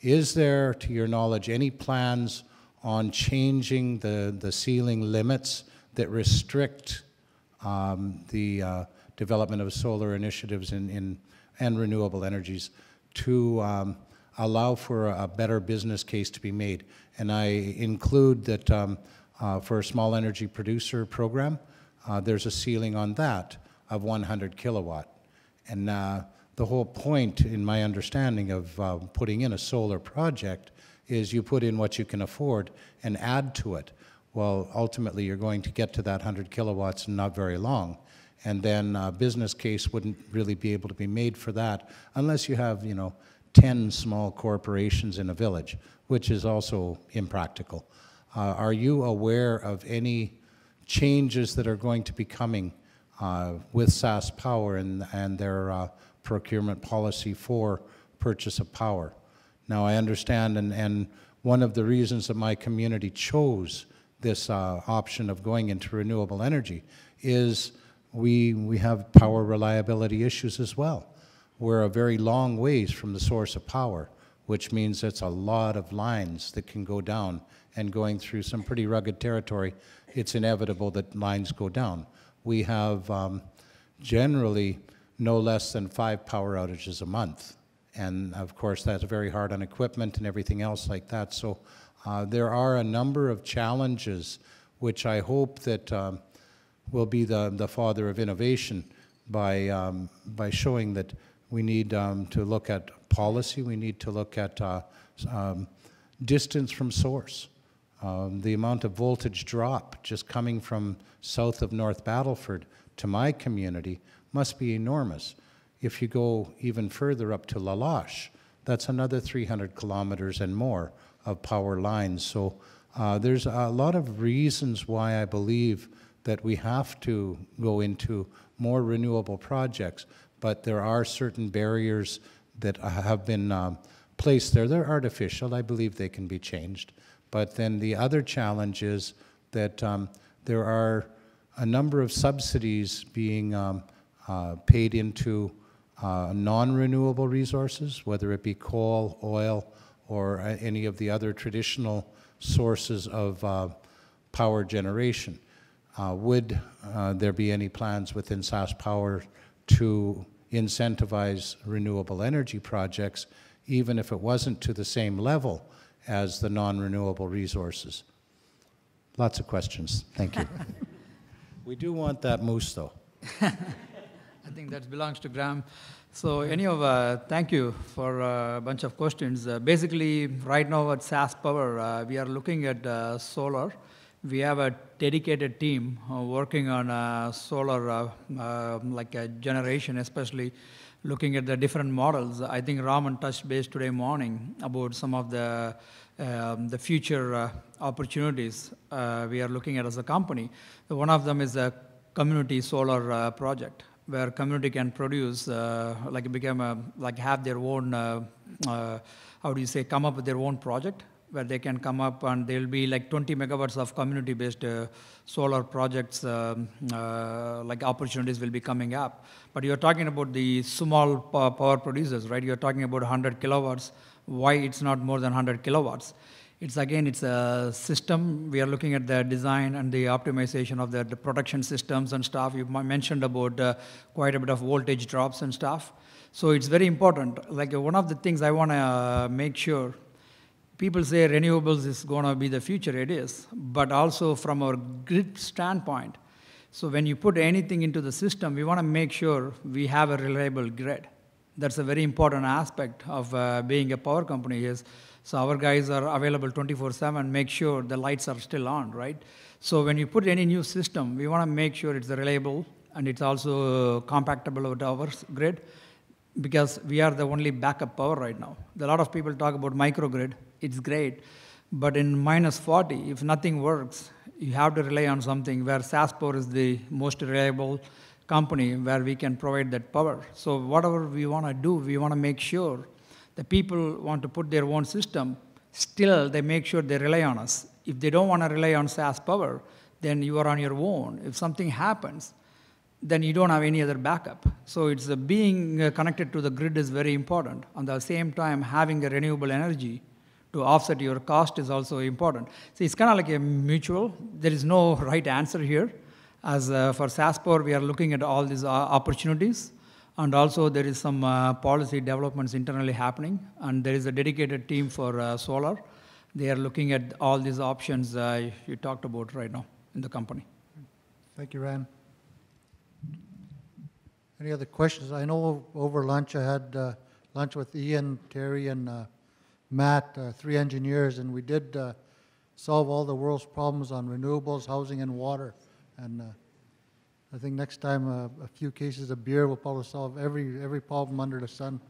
Is there, to your knowledge, any plans on changing the, the ceiling limits that restrict um, the uh, development of solar initiatives in, in, and renewable energies to um, allow for a, a better business case to be made? And I include that um, uh, for a small energy producer program, uh, there's a ceiling on that of 100 kilowatt. And uh, the whole point, in my understanding, of uh, putting in a solar project is you put in what you can afford and add to it. Well, ultimately, you're going to get to that 100 kilowatts in not very long. And then a business case wouldn't really be able to be made for that unless you have, you know, 10 small corporations in a village, which is also impractical. Uh, are you aware of any changes that are going to be coming uh, with SaskPower and, and their uh, procurement policy for purchase of power? Now, I understand, and, and one of the reasons that my community chose this uh, option of going into renewable energy is we, we have power reliability issues as well. We're a very long ways from the source of power, which means it's a lot of lines that can go down and going through some pretty rugged territory, it's inevitable that lines go down. We have um, generally no less than five power outages a month. And of course, that's very hard on equipment and everything else like that. So uh, there are a number of challenges which I hope that um, will be the, the father of innovation by, um, by showing that we need um, to look at policy, we need to look at uh, um, distance from source. Um, the amount of voltage drop just coming from south of North Battleford to my community must be enormous. If you go even further up to La Loche, that's another 300 kilometers and more of power lines. So uh, there's a lot of reasons why I believe that we have to go into more renewable projects, but there are certain barriers that have been um, placed there. They're artificial. I believe they can be changed. But then the other challenge is that um, there are a number of subsidies being um, uh, paid into uh, non-renewable resources, whether it be coal, oil, or uh, any of the other traditional sources of uh, power generation. Uh, would there be any plans within SaskPower to incentivize renewable energy projects, even if it wasn't to the same level as the non-renewable resources? Lots of questions. Thank you. (laughs) we do want that moose, though. (laughs) I think that belongs to Graham. So anyhow, uh, thank you for a bunch of questions. Uh, basically, right now at SaskPower, uh, we are looking at uh, solar. We have a dedicated team uh, working on uh, solar, like a generation, especially looking at the different models. I think Raman touched base today morning about some of the um, the future uh, opportunities uh, we are looking at as a company. One of them is a community solar uh, project where community can produce, uh, like become a, like have their own, uh, uh, how do you say, come up with their own project where they can come up and there'll be like 20 megawatts of community-based solar projects, um, like opportunities will be coming up. But you're talking about the small power producers, right? You're talking about 100 kilowatts why it's not more than 100 kilowatts. It's again, it's a system. We are looking at the design and the optimization of the, the production systems and stuff. You mentioned about uh, quite a bit of voltage drops and stuff. So it's very important. Like uh, one of the things I want to uh, make sure, people say renewables is going to be the future, it is. But also from our grid standpoint, so when you put anything into the system, we want to make sure we have a reliable grid. That's a very important aspect of uh, being a power company is, so our guys are available 24-7, make sure the lights are still on, right? So when you put any new system, we want to make sure it's reliable and it's also compatible with our grid because we are the only backup power right now. A lot of people talk about microgrid. It's great. But in minus 40, if nothing works, you have to rely on something where SaskPower is the most reliable company where we can provide that power. So whatever we want to do, we want to make sure the people want to put their own system, still they make sure they rely on us. If they don't want to rely on SaskPower, then you are on your own. If something happens, then you don't have any other backup. So it's uh, being uh, connected to the grid is very important. At the same time, having a renewable energy to offset your cost is also important. So it's kind of like a mutual. There is no right answer here. As uh, for SaskPower, we are looking at all these uh, opportunities, and also there is some uh, policy developments internally happening, and there is a dedicated team for uh, solar. They are looking at all these options uh, you talked about right now in the company. Thank you, Ran. Any other questions? I know over lunch I had uh, lunch with Ian, Terry, and Matt, uh, three engineers, and we did uh, solve all the world's problems on renewables, housing, and water. And uh, I think next time uh, a few cases of beer will probably solve every every problem under the sun.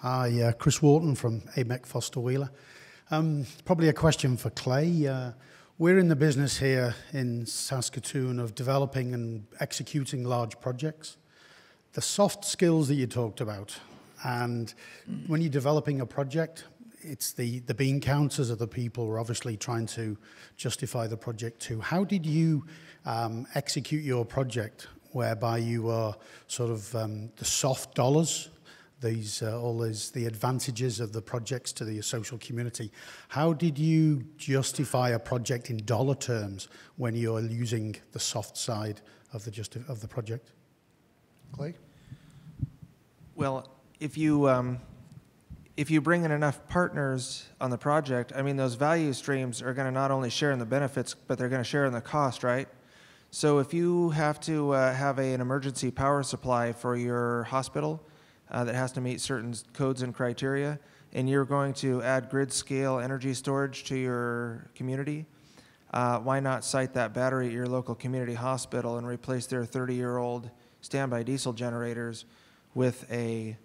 Hi, uh, Chris Wharton from AMEC Foster Wheeler. Um, probably a question for Clay. We're in the business here in Saskatoon of developing and executing large projects. The soft skills that you talked about, and when you're developing a project, it's the, the bean counters are the people who are obviously trying to justify the project to. How did you um, execute your project whereby you are sort of um, the soft dollars these uh, all these the advantages of the projects to the social community. How did you justify a project in dollar terms when you're using the soft side of the justi- of the project? Clay? Well, if you um, if you bring in enough partners on the project, I mean, those value streams are going to not only share in the benefits, but they're going to share in the cost, right? So if you have to uh, have a, an emergency power supply for your hospital uh, that has to meet certain codes and criteria, and you're going to add grid scale energy storage to your community, uh, why not site that battery at your local community hospital and replace their 30 year old standby diesel generators with a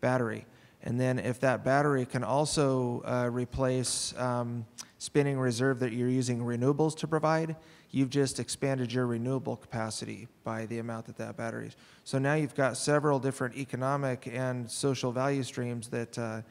battery? And then if that battery can also uh, replace um, spinning reserve that you're using renewables to provide, you've just expanded your renewable capacity by the amount that that battery is. So now you've got several different economic and social value streams that uh,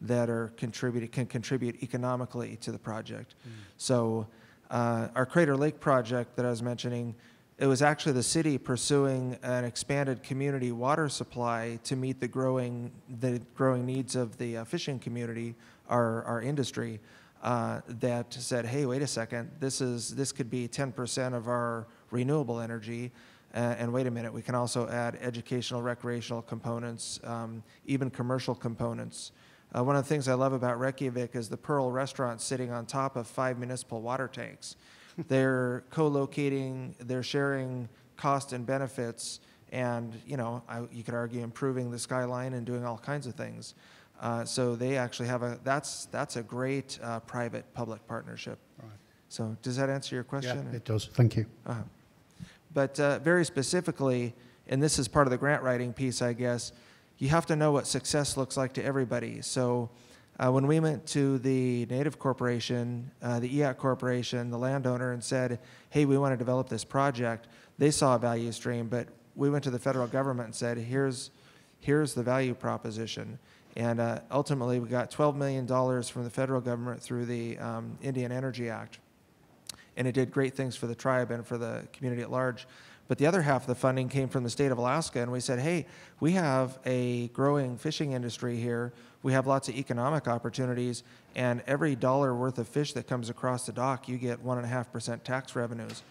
that are contributed can contribute economically to the project. So uh, our Crater Lake project that I was mentioning, it was actually the city pursuing an expanded community water supply to meet the growing the growing needs of the uh, fishing community, our our industry. Uh, that said, hey, wait a second, this is this could be 10% of our renewable energy, uh, and wait a minute, we can also add educational, recreational components, um, even commercial components. Uh, one of the things I love about Reykjavik is the Pearl restaurant sitting on top of five municipal water tanks. They're co-locating, they're sharing cost and benefits, and you know, I, you could argue improving the skyline and doing all kinds of things. Uh, so they actually have a that's that's a great uh, private-public partnership. Right. So does that answer your question? Yeah, It does. Thank you. Uh-huh. But uh, very specifically, and this is part of the grant writing piece, I guess, you have to know what success looks like to everybody. So uh, when we went to the Native Corporation, uh, the Eyak Corporation, the landowner, and said, hey, we want to develop this project, they saw a value stream, but we went to the federal government and said, here's, here's the value proposition. And uh, ultimately, we got $12 million from the federal government through the um, Indian Energy Act and it did great things for the tribe and for the community at large. But the other half of the funding came from the state of Alaska, and we said, hey, we have a growing fishing industry here. We have lots of economic opportunities, and every dollar worth of fish that comes across the dock, you get 1.5% tax revenues.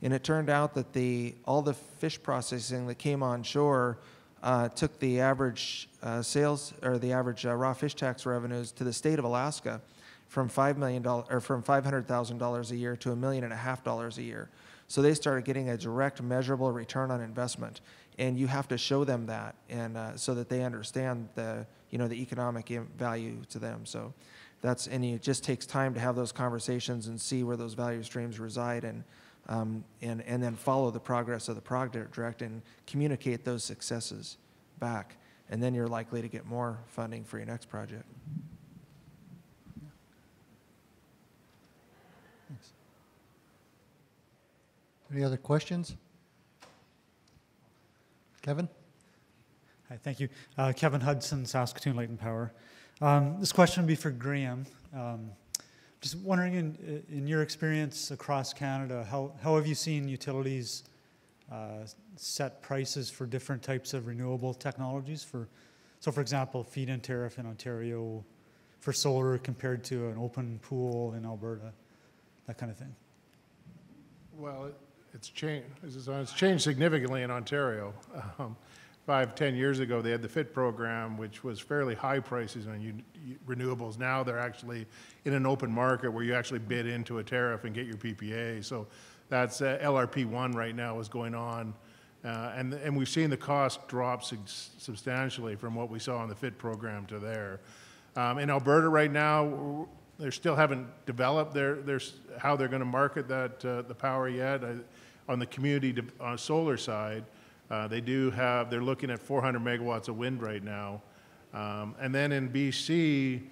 And it turned out that the, all the fish processing that came on shore uh, took the average uh, sales or the average uh, raw fish tax revenues to the state of Alaska from five million dollars or from five hundred thousand dollars a year to a million and a half dollars a year. So they started getting a direct, measurable return on investment, and you have to show them that, and uh, so that they understand the you know the economic value to them. So that's and it just takes time to have those conversations and see where those value streams reside, and um, and and then follow the progress of the project direct and communicate those successes back, and then you're likely to get more funding for your next project. Any other questions? Kevin? Hi, thank you. Uh, Kevin Hudson, Saskatoon Light and Power. Um, this question would be for Graham. Um, just wondering, in, in your experience across Canada, how, how have you seen utilities uh, set prices for different types of renewable technologies for, so for example, feed-in tariff in Ontario for solar compared to an open pool in Alberta, that kind of thing. Well, it- it's changed, it's changed significantly in Ontario. Um, Five, ten years ago, they had the FIT program, which was fairly high prices on u- u- renewables. Now they're actually in an open market where you actually bid into a tariff and get your PPA. So that's uh, LRP one right now is going on. Uh, And, and we've seen the cost drop sub- substantially from what we saw in the FIT program to there. Um, In Alberta right now, they still haven't developed their, their, how they're going to market that, uh, the power yet. On the community, uh, solar side, uh, they do have, they're looking at 400 megawatts of wind right now. Um, And then in BC,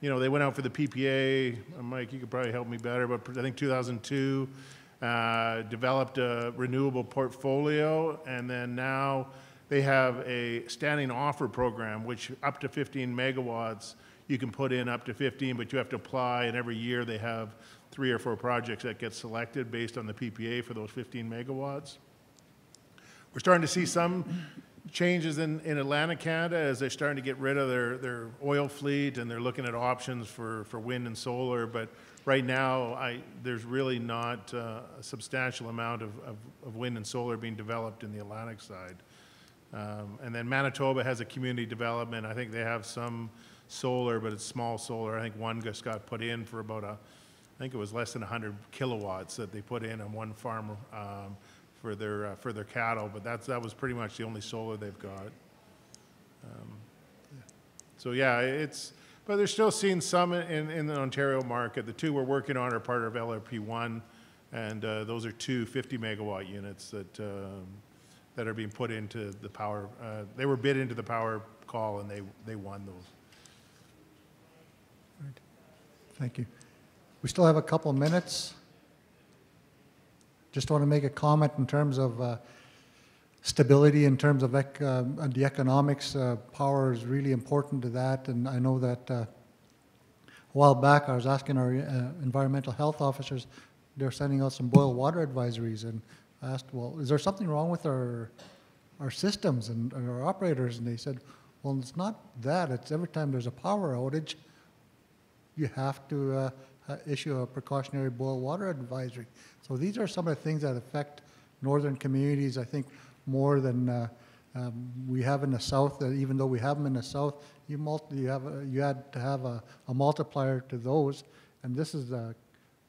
you know, they went out for the PPA, Uh, Mike, you could probably help me better, but I think 2002, uh, developed a renewable portfolio, and then now they have a standing offer program, which up to 15 megawatts, you can put in up to 15, but you have to apply, and every year they have three or four projects that get selected based on the PPA for those 15 megawatts. We're starting to see some changes in, in Atlantic Canada as they're starting to get rid of their, their oil fleet and they're looking at options for, for wind and solar. But right now, I, there's really not uh, a substantial amount of, of, of wind and solar being developed in the Atlantic side. Um, and then Manitoba has a community development. I think they have some solar, but it's small solar. I think one just got put in for about a, I think it was less than 100 kilowatts that they put in on one farm um, for their uh, for their cattle. But that's that was pretty much the only solar they've got. Um, so yeah, it's but they're still seeing some in, in the Ontario market. The two we're working on are part of LRP one, and uh, those are two 50 megawatt units that um, that are being put into the power. Uh, they were bid into the power call, and they they won those. Thank you. We still have a couple minutes. Just want to make a comment in terms of uh, stability, in terms of ec- uh, the economics. Uh, Power is really important to that, and I know that uh, a while back, I was asking our uh, environmental health officers, they're sending out some boil water advisories, and I asked, well, is there something wrong with our, our systems and and our operators? And they said, well, it's not that, it's every time there's a power outage, you have to uh, issue a precautionary boil water advisory. So these are some of the things that affect northern communities, I think, more than uh, um, we have in the south. Uh, even though we have them in the south, you, multi- you, have a, you had to have a, a multiplier to those. And this is uh,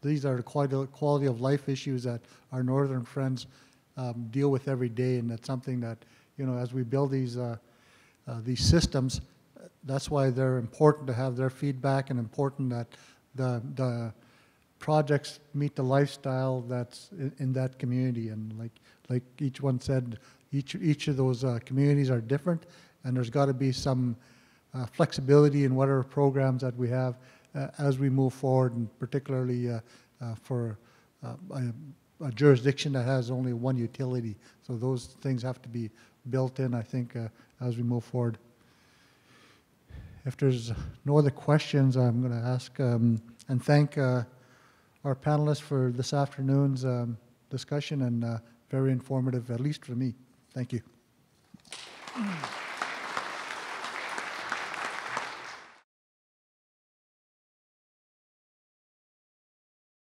these are the quality, quality of life issues that our northern friends um, deal with every day, and that's something that you know as we build these uh, uh, these systems, that's why they're important to have their feedback and important that the, the projects meet the lifestyle that's in, in that community. And like, like each one said, each, each of those uh, communities are different, and there's got to be some uh, flexibility in whatever programs that we have uh, as we move forward, and particularly uh, uh, for uh, a, a jurisdiction that has only one utility. So those things have to be built in, I think, as we move forward. If there's no other questions, I'm going to ask um, and thank uh, our panelists for this afternoon's um, discussion and uh, very informative, at least for me. Thank you.